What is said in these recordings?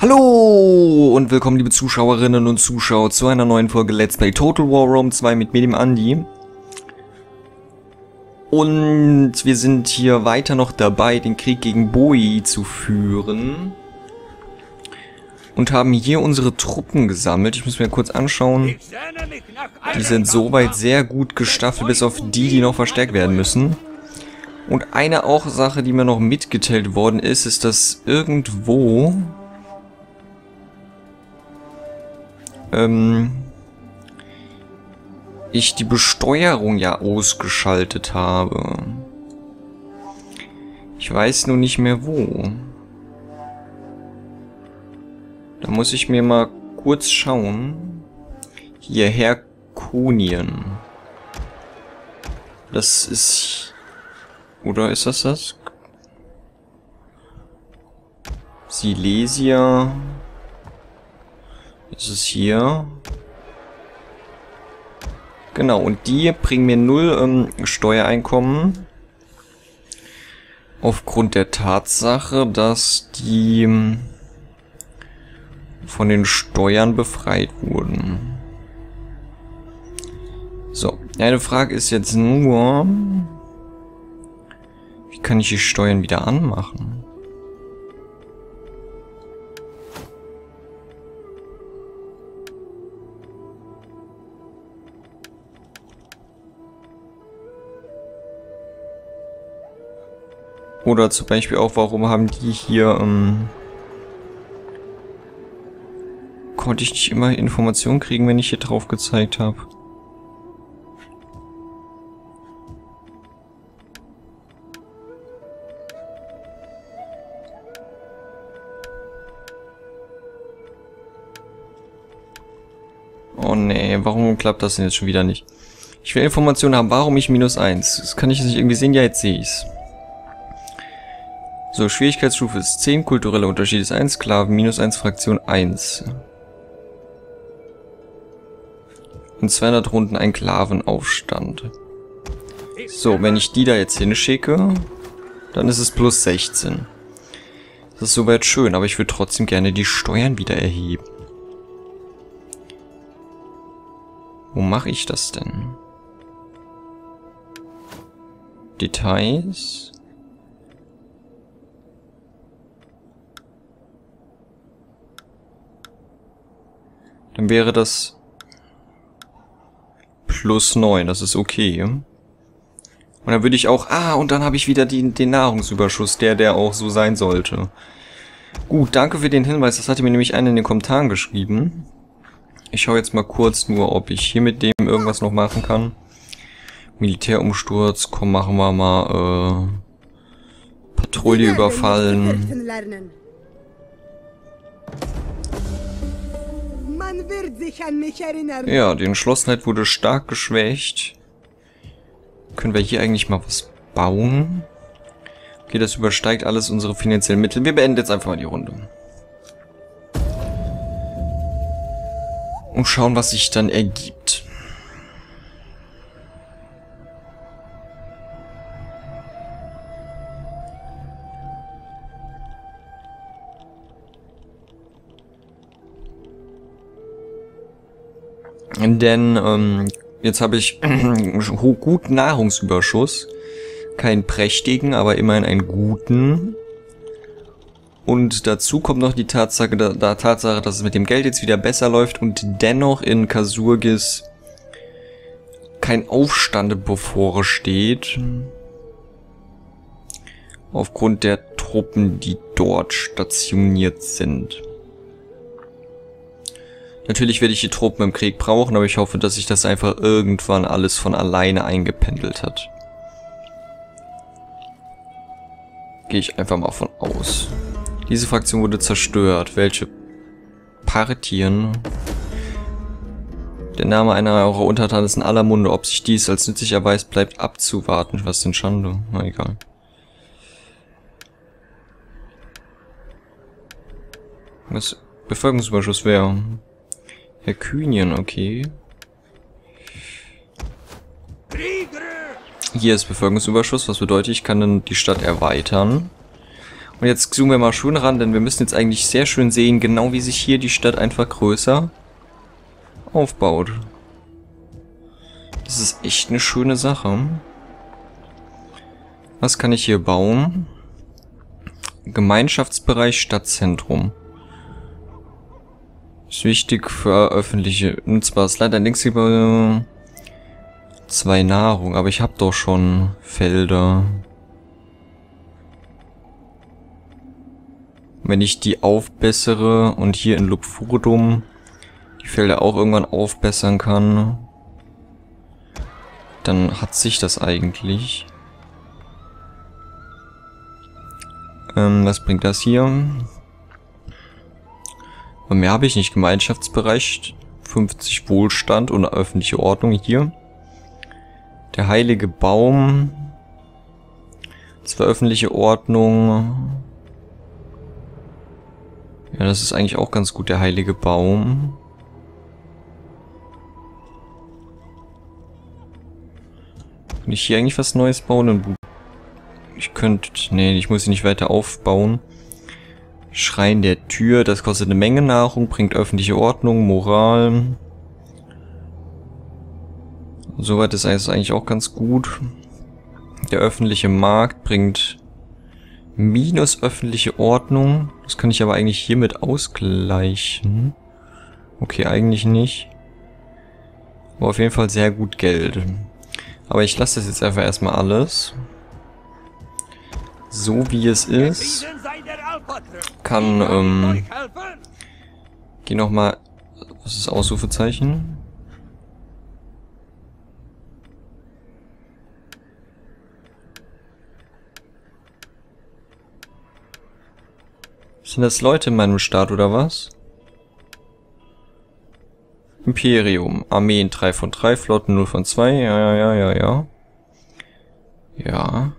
Hallo und willkommen liebe Zuschauerinnen und Zuschauer zu einer neuen Folge Let's Play Total War Rome 2 mit mir, dem Andi. Und wir sind hier weiter noch dabei, den Krieg gegen Boi zu führen. Und haben hier unsere Truppen gesammelt. Ich muss mir kurz anschauen. Die sind soweit sehr gut gestaffelt, bis auf die, die noch verstärkt werden müssen. Und eine auch Sache, die mir noch mitgeteilt worden ist, ist, dass irgendwo ähm, ich die Besteuerung ja ausgeschaltet habe. Ich weiß nur nicht mehr wo. Da muss ich mir mal kurz schauen. Hierher Konien. Das ist... Oder ist das das? Silesia... Ist es hier? Genau, und die bringen mir null ähm, Steuereinkommen. Aufgrund der Tatsache, dass die ähm, von den Steuern befreit wurden. So, eine Frage ist jetzt nur, wie kann ich die Steuern wieder anmachen? Oder zum Beispiel auch, warum haben die hier, ähm, konnte ich nicht immer Informationen kriegen, wenn ich hier drauf gezeigt habe. Oh nee, warum klappt das denn jetzt schon wieder nicht? Ich will Informationen haben, warum ich minus 1. Das kann ich jetzt nicht irgendwie sehen. Ja, jetzt sehe ich's. So, Schwierigkeitsstufe ist 10, kultureller Unterschied ist 1, Sklaven minus 1, Fraktion 1. In 200 Runden ein Sklavenaufstand. So, wenn ich die da jetzt hinschicke, dann ist es plus 16. Das ist soweit schön, aber ich würde trotzdem gerne die Steuern wieder erheben. Wo mache ich das denn? Details... Dann wäre das plus 9, das ist okay. Und dann würde ich auch... Ah, und dann habe ich wieder die, den Nahrungsüberschuss, der, der auch so sein sollte. Gut, danke für den Hinweis. Das hatte mir nämlich einer in den Kommentaren geschrieben. Ich schaue jetzt mal kurz nur, ob ich hier mit dem irgendwas noch machen kann. Militärumsturz, komm, machen wir mal, äh, Patrouille überfallen. Man wird sich an mich erinnern. Ja, die Entschlossenheit wurde stark geschwächt. Können wir hier eigentlich mal was bauen? Okay, das übersteigt alles unsere finanziellen Mittel. Wir beenden jetzt einfach mal die Runde. Und schauen, was sich dann ergibt. Denn ähm, jetzt habe ich guten Nahrungsüberschuss. Keinen prächtigen, aber immerhin einen guten. Und dazu kommt noch die Tatsache, da, da Tatsache, dass es mit dem Geld jetzt wieder besser läuft und dennoch in Kasurgis kein Aufstand bevorsteht. Aufgrund der Truppen, die dort stationiert sind. Natürlich werde ich die Truppen im Krieg brauchen, aber ich hoffe, dass sich das einfach irgendwann alles von alleine eingependelt hat. Gehe ich einfach mal von aus. Diese Fraktion wurde zerstört. Welche Partien? Der Name einer eurer Untertanen ist in aller Munde. Ob sich dies als nützlich erweist, bleibt abzuwarten. Was denn Schande? Na egal. Was Bevölkerungsüberschuss wäre. Herr Kühnchen, okay. Hier ist Bevölkerungsüberschuss, was bedeutet, ich kann dann die Stadt erweitern. Und jetzt zoomen wir mal schön ran, denn wir müssen jetzt eigentlich sehr schön sehen, genau wie sich hier die Stadt einfach größer aufbaut. Das ist echt eine schöne Sache. Was kann ich hier bauen? Gemeinschaftsbereich Stadtzentrum. Ist wichtig für öffentliche Nutzbares. Leider links über zwei Nahrung, aber ich habe doch schon Felder. Wenn ich die aufbessere und hier in Lupfurdum die Felder auch irgendwann aufbessern kann, dann hat sich das eigentlich. Ähm, was bringt das hier? Und mehr habe ich nicht. Gemeinschaftsbereich, 50 Wohlstand und öffentliche Ordnung hier. Der heilige Baum. War öffentliche Ordnung. Ja, das ist eigentlich auch ganz gut, der heilige Baum. Kann ich hier eigentlich was Neues bauen? Ich könnte... Nee, ich muss sie nicht weiter aufbauen. Schrein der Tür, das kostet eine Menge Nahrung, bringt öffentliche Ordnung, Moral. Soweit ist es eigentlich auch ganz gut. Der öffentliche Markt bringt minus öffentliche Ordnung. Das kann ich aber eigentlich hiermit ausgleichen. Okay, eigentlich nicht. Aber auf jeden Fall sehr gut Geld. Aber ich lasse das jetzt einfach erstmal alles. So wie es ist. Kann, ähm... Geh nochmal... Was ist Ausrufezeichen? Sind das Leute in meinem Staat oder was? Imperium. Armeen 3 von 3, Flotten 0 von 2. Ja, ja, ja, ja, ja. Ja.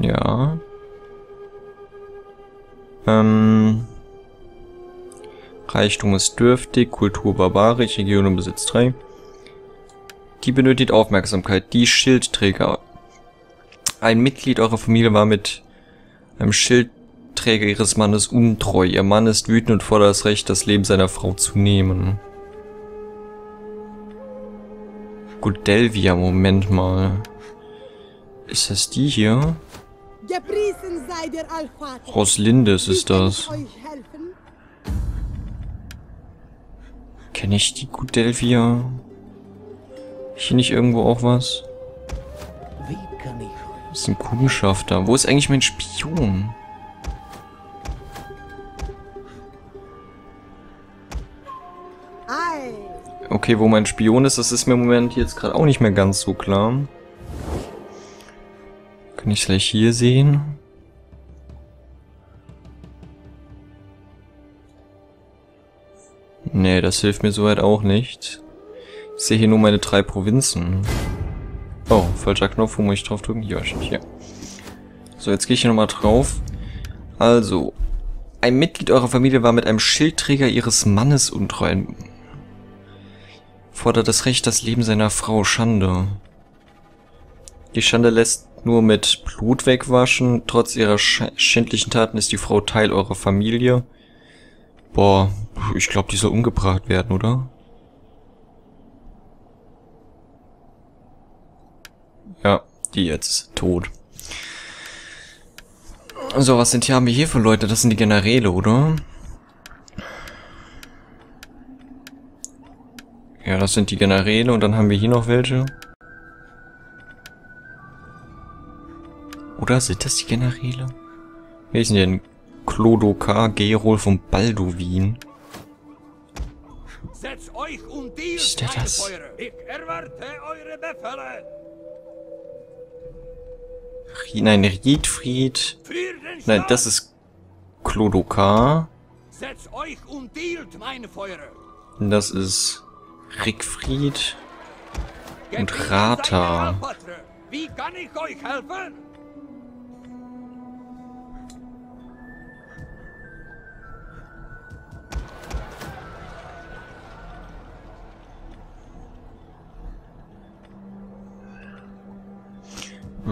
Ja. Ähm. Reichtum ist dürftig, Kultur barbarisch, Region und Besitz 3. Die benötigt Aufmerksamkeit. Die Schildträger. Ein Mitglied eurer Familie war mit einem Schildträger ihres Mannes untreu. Ihr Mann ist wütend und fordert das Recht, das Leben seiner Frau zu nehmen. Gut, Delvia, Moment mal. Ist das die hier? Roslindes ist das. Kenne ich die Gut Delvia? Hier nicht irgendwo auch was? Das ist ein Kundenschafter. Wo ist eigentlich mein Spion? Okay, wo mein Spion ist, das ist mir im Moment jetzt gerade auch nicht mehr ganz so klar. Kann ich gleich hier sehen? Nee, das hilft mir soweit auch nicht. Ich sehe hier nur meine drei Provinzen. Oh, falscher Knopf, wo muss ich drauf drücken? Hier, hier. So, jetzt gehe ich hier nochmal drauf. Also, ein Mitglied eurer Familie war mit einem Schildträger ihres Mannes untreu. Fordert das Recht, das Leben seiner Frau Schande. Die Schande lässt nur mit Blut wegwaschen. Trotz ihrer schändlichen Taten ist die Frau Teil eurer Familie. Boah, ich glaube, die soll umgebracht werden, oder? Ja, die jetzt tot. So, was sind hier, haben wir hier für Leute? Das sind die Generäle, oder? Ja, das sind die Generäle und dann haben wir hier noch welche. Oder sind das die Generäle? Wer ist denn Klodokar Gerol von Balduin? Ist der das? Ich erwarte eure Befehle. Nein, Riedfried. Nein, das ist Klodokar. Das ist Rickfried und Rata. Wie kann ich euch helfen?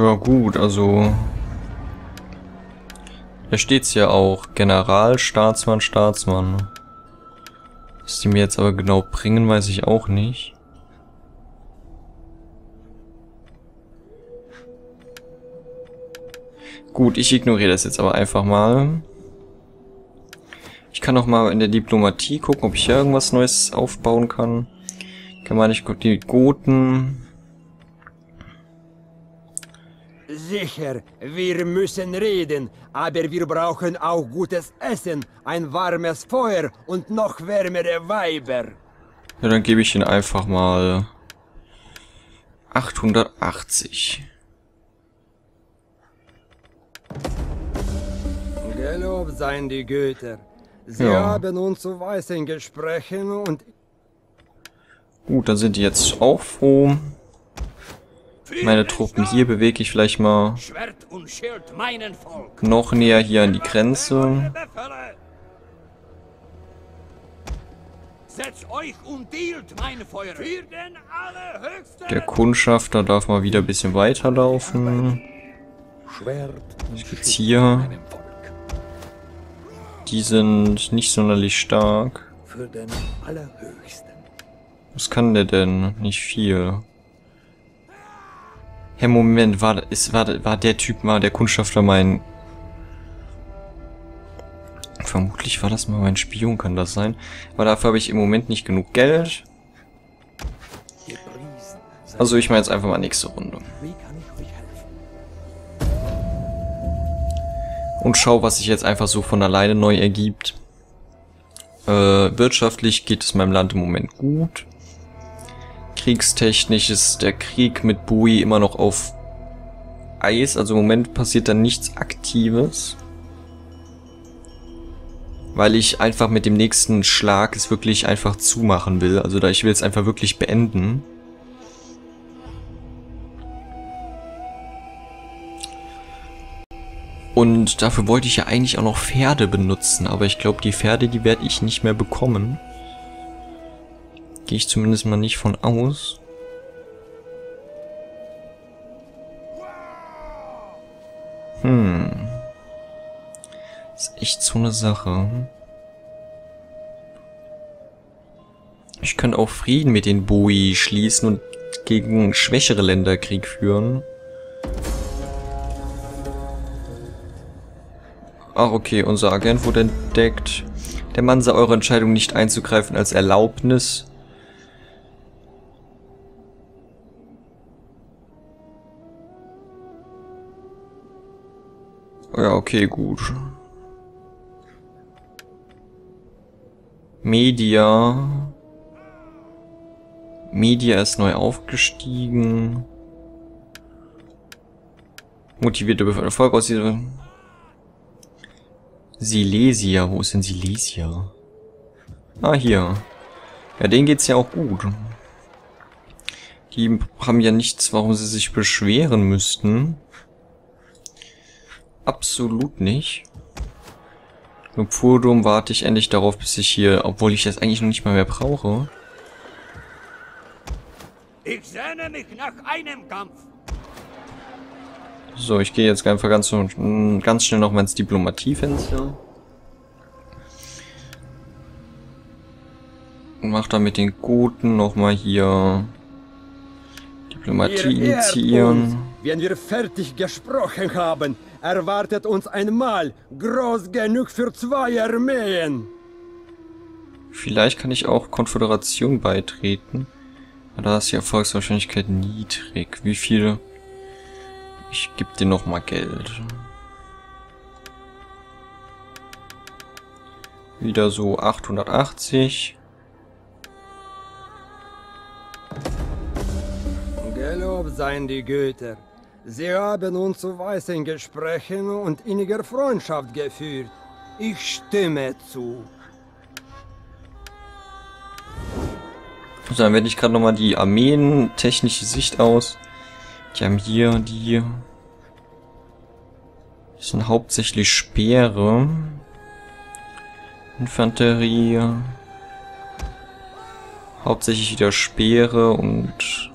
Ja gut, also... Da steht's ja auch. General, Staatsmann, Staatsmann. Was die mir jetzt aber genau bringen, weiß ich auch nicht. Gut, ich ignoriere das jetzt aber einfach mal. Ich kann auch mal in der Diplomatie gucken, ob ich hier irgendwas Neues aufbauen kann. Kann man nicht die Goten. Sicher, wir müssen reden, aber wir brauchen auch gutes Essen, ein warmes Feuer und noch wärmere Weiber. Ja, dann gebe ich ihn einfach mal 880. Gelobt seien die Götter. Sie Ja. haben uns zu Weißen gesprochen und Gut, dann sind die jetzt auch froh. Meine Truppen hier bewege ich vielleicht mal noch näher hier an die Grenze. Der Kundschafter darf mal wieder ein bisschen weiterlaufen. Schwert Jetzt hier. Die sind nicht sonderlich stark. Was kann der denn? Nicht viel. Hey, Moment, war, ist, war, war der Typ mal, der Kundschafter mein... Vermutlich war das mal mein Spion, kann das sein. Aber dafür habe ich im Moment nicht genug Geld. Also ich mache jetzt einfach mal nächste Runde. Und schau, was sich jetzt einfach so von alleine neu ergibt. Äh, wirtschaftlich geht es meinem Land im Moment gut. Kriegstechnisch ist der Krieg mit Bui immer noch auf Eis. Also im Moment passiert da nichts Aktives. Weil ich einfach mit dem nächsten Schlag es wirklich einfach zumachen will. Also da ich will es einfach wirklich beenden. Und dafür wollte ich ja eigentlich auch noch Pferde benutzen, aber ich glaube, die Pferde, die werde ich nicht mehr bekommen. Gehe ich zumindest mal nicht von aus. Hm. ist echt so eine Sache. Ich könnte auch Frieden mit den Boi schließen und gegen schwächere Länder Krieg führen. Ach, okay, unser Agent wurde entdeckt. Der Mann sah eure Entscheidung nicht einzugreifen als Erlaubnis. Ja, okay, gut. Media. Media ist neu aufgestiegen. Motivierte Erfolg aus dieser... Silesia, wo ist denn Silesia? Ah, hier. Ja, denen geht's ja auch gut. Die haben ja nichts, warum sie sich beschweren müssten. Absolut nicht. Mit Furdum warte ich endlich darauf, bis ich hier, obwohl ich das eigentlich noch nicht mal mehr brauche. Ich sehne mich nach einem Kampf. So, ich gehe jetzt einfach ganz, so- ganz schnell noch mal ins Diplomatiefenster. Und mach da mit den Guten noch mal hier Diplomatie initiieren. Wenn wir fertig gesprochen haben, erwartet uns ein Mahl, groß genug für zwei Armeen. Vielleicht kann ich auch Konföderation beitreten. Aber Da ist die Erfolgswahrscheinlichkeit niedrig. Wie viel? Ich gebe dir noch mal Geld. Wieder so 880. Gelobt seien die Götter. Sie haben uns zu Weißen gesprochen und inniger Freundschaft geführt. Ich stimme zu. So, dann wende ich gerade nochmal die Armeen technische Sicht aus. Die haben hier die... Das sind hauptsächlich Speere. Infanterie. Hauptsächlich wieder Speere und...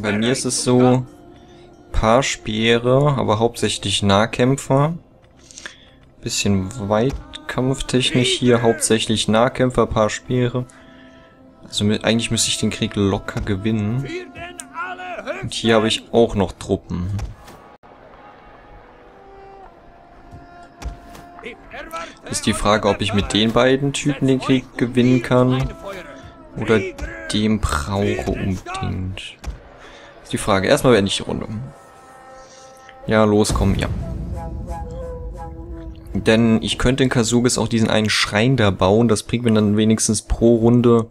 Bei mir ist es so, paar Speere, aber hauptsächlich Nahkämpfer. Bisschen Weitkampftechnisch hier, hauptsächlich Nahkämpfer, paar Speere. Also mit, eigentlich müsste ich den Krieg locker gewinnen. Den! Und hier habe ich auch noch Truppen. Ist die Frage, ob ich mit den beiden Typen den Krieg gewinnen kann. Oder dem brauche unbedingt. Ist die Frage. Erstmal beende ich die Runde. Ja, los, komm, ja. Denn ich könnte in Kasugis auch diesen einen Schrein da bauen. Das bringt mir dann wenigstens pro Runde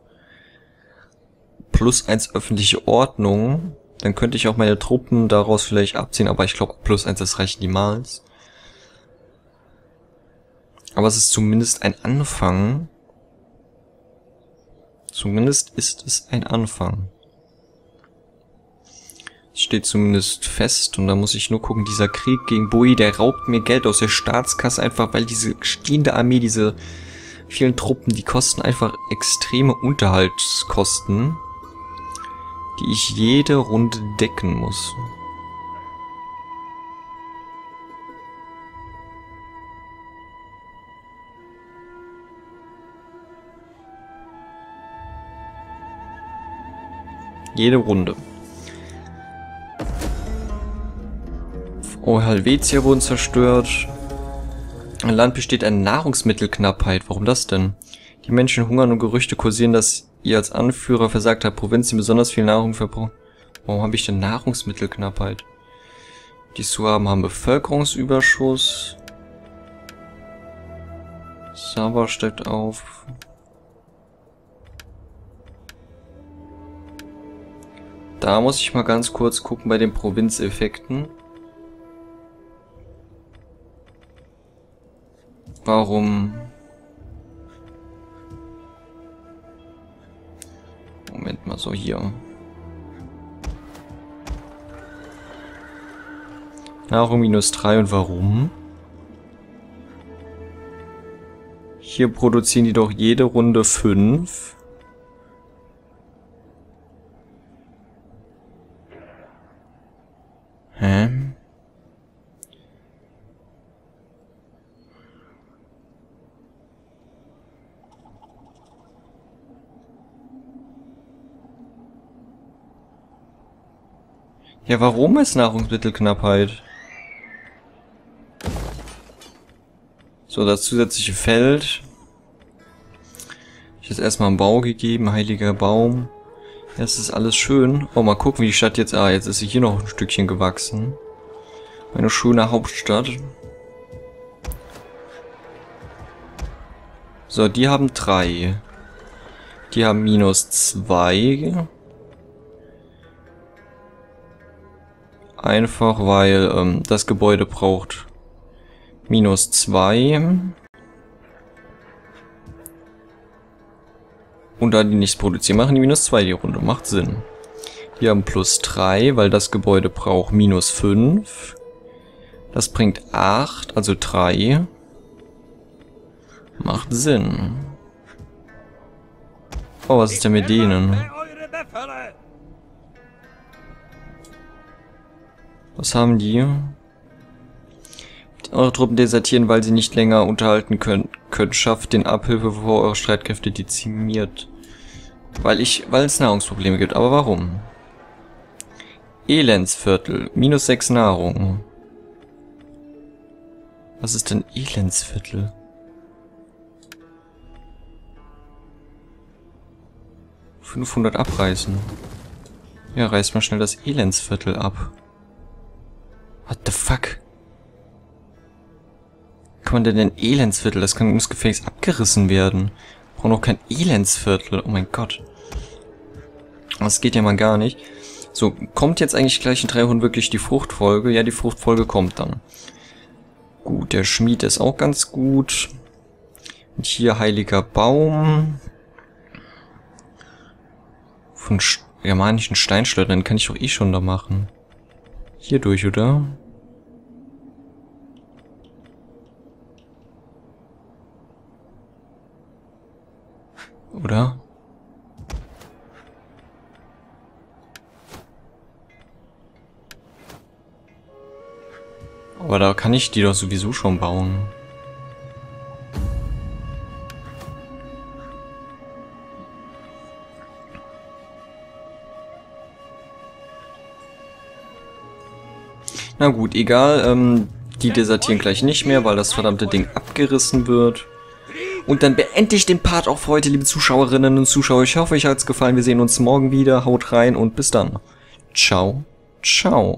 plus eins öffentliche Ordnung. Dann könnte ich auch meine Truppen daraus vielleicht abziehen, aber ich glaube plus eins, das reicht niemals. Aber es ist zumindest ein Anfang. Zumindest ist es ein Anfang. Steht zumindest fest und da muss ich nur gucken, dieser Krieg gegen Bui, der raubt mir Geld aus der Staatskasse einfach, weil diese stehende Armee, diese vielen Truppen, die kosten einfach extreme Unterhaltskosten, die ich jede Runde decken muss. Jede Runde. Oh, Helvetia wurden zerstört. Ein Land besteht eine Nahrungsmittelknappheit. Warum das denn? Die Menschen hungern und Gerüchte kursieren, dass ihr als Anführer versagter Provinz, die besonders viel Nahrung verbraucht. Warum habe ich denn Nahrungsmittelknappheit? Die Suaben haben Bevölkerungsüberschuss. Saba steigt auf. Da muss ich mal ganz kurz gucken bei den Provinzeffekten. Warum? Moment mal so hier. Nahrung minus 3 und warum? Hier produzieren die doch jede Runde 5. Ja, warum ist Nahrungsmittelknappheit? So, das zusätzliche Feld. Ich jetzt erstmal einen Bau gegeben, heiliger Baum. Das ist alles schön. Oh, mal gucken, wie die Stadt jetzt... Ah, jetzt ist sie hier noch ein Stückchen gewachsen. Eine schöne Hauptstadt. So, die haben drei. Die haben minus zwei. Einfach weil ähm, das Gebäude braucht minus zwei. Und da die nichts produzieren, machen die minus 2 die Runde. Macht Sinn. Die haben plus 3, weil das Gebäude braucht minus 5. Das bringt 8, also 3. Macht Sinn. Oh, was ist denn mit denen? Was haben die? Eure Truppen desertieren, weil sie nicht länger unterhalten können. Könnt schafft den Abhilfe, bevor eure Streitkräfte dezimiert. Weil ich, weil es Nahrungsprobleme gibt. Aber warum? Elendsviertel. Minus 6 Nahrung. Was ist denn Elendsviertel? ...500 abreißen. Ja, reiß mal schnell das Elendsviertel ab. What the fuck? kann man denn ein Elendsviertel? Das kann, muss gefälligst abgerissen werden. Braucht noch kein Elendsviertel. Oh mein Gott. Das geht ja mal gar nicht. So, kommt jetzt eigentlich gleich in drei Runden wirklich die Fruchtfolge? Ja, die Fruchtfolge kommt dann. Gut, der Schmied ist auch ganz gut. Und hier heiliger Baum. Von germanischen Steinschleudern kann ich doch eh schon da machen. Hier durch, oder? Oder? Aber da kann ich die doch sowieso schon bauen. Na gut, egal. Ähm, die desertieren gleich nicht mehr, weil das verdammte Ding abgerissen wird. Und dann beende ich den Part auch für heute, liebe Zuschauerinnen und Zuschauer. Ich hoffe, euch hat's gefallen. Wir sehen uns morgen wieder. Haut rein und bis dann. Ciao. Ciao.